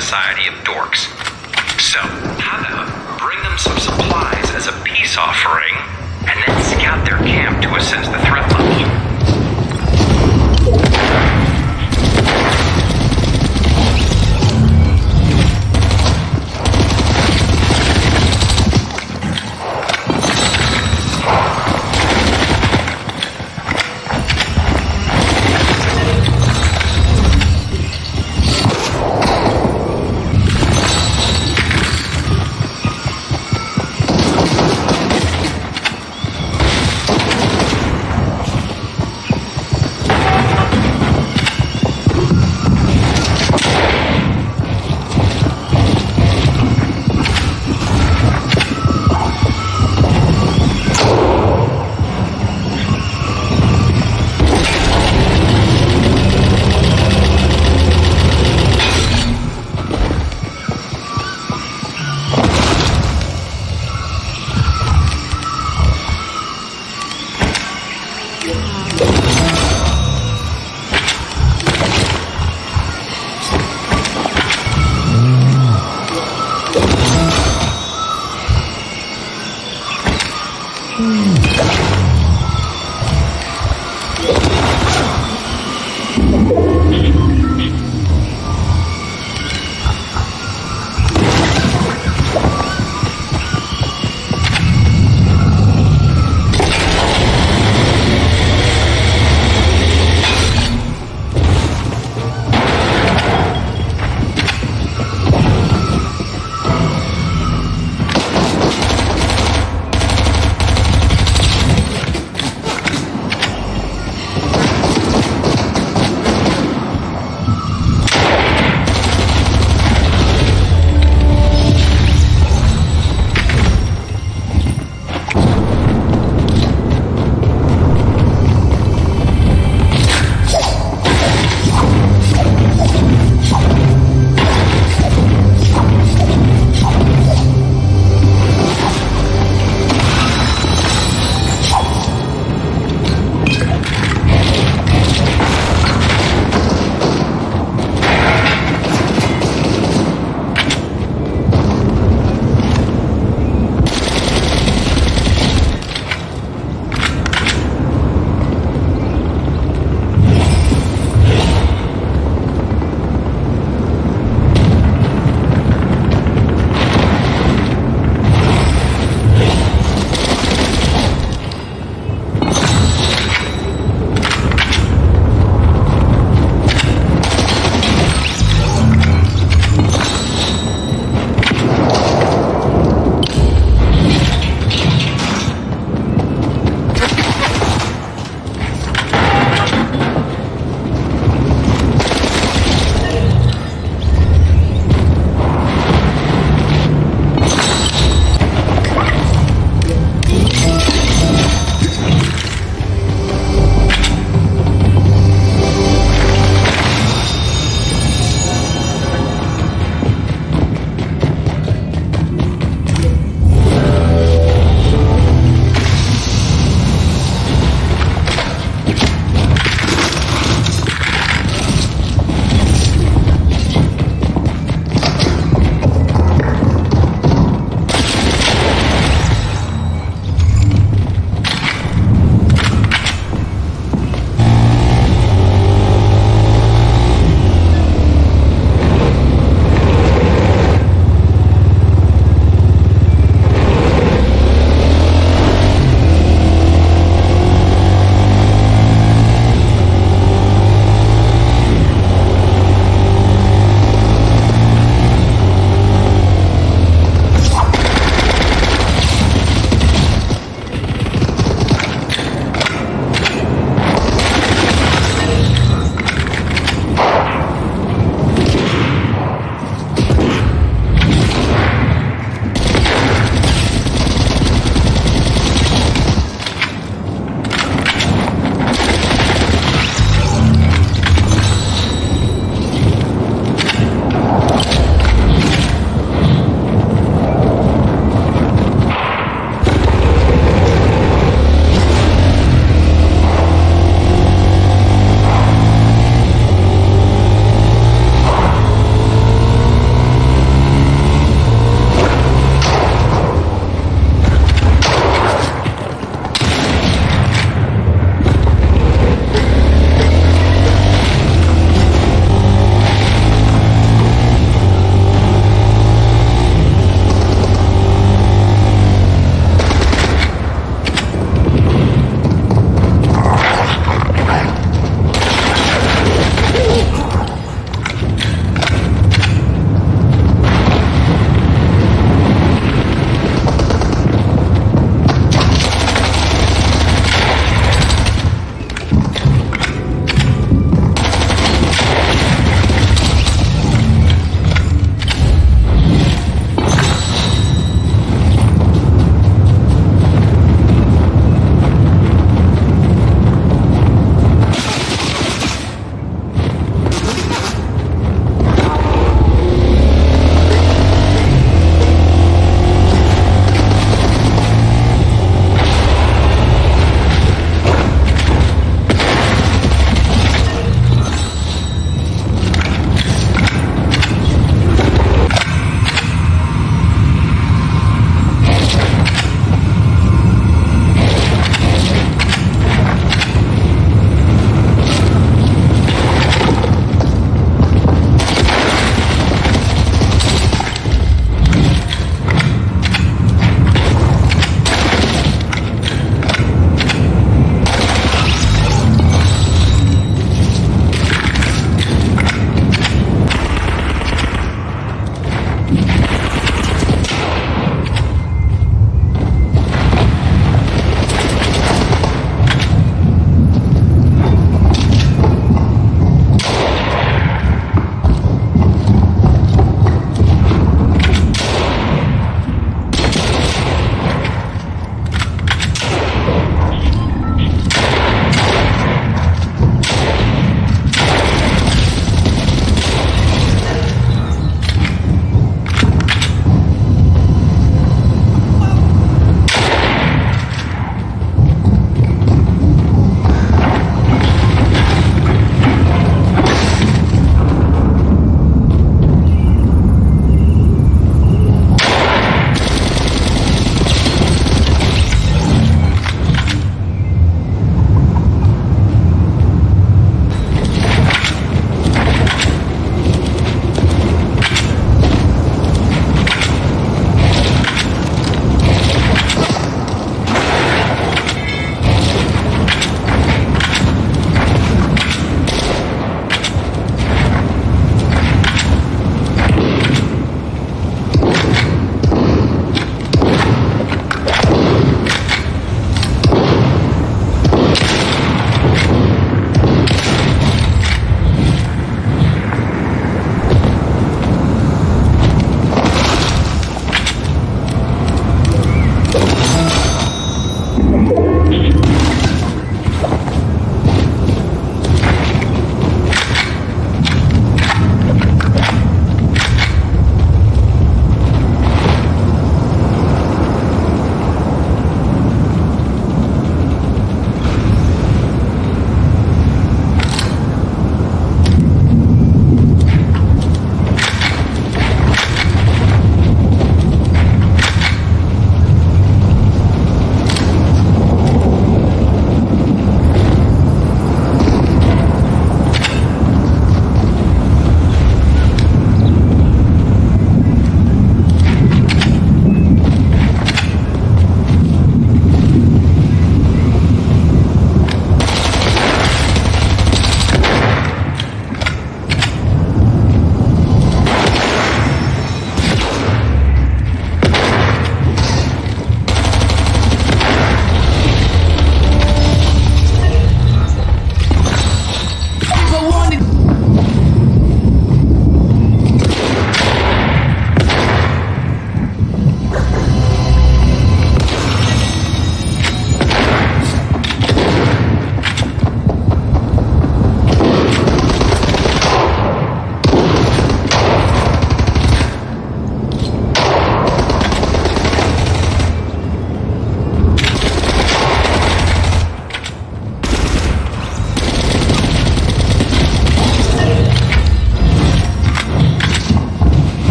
society of dorks. So, how about bring them some supplies as a peace offering, and then scout their camp to assess the threat level?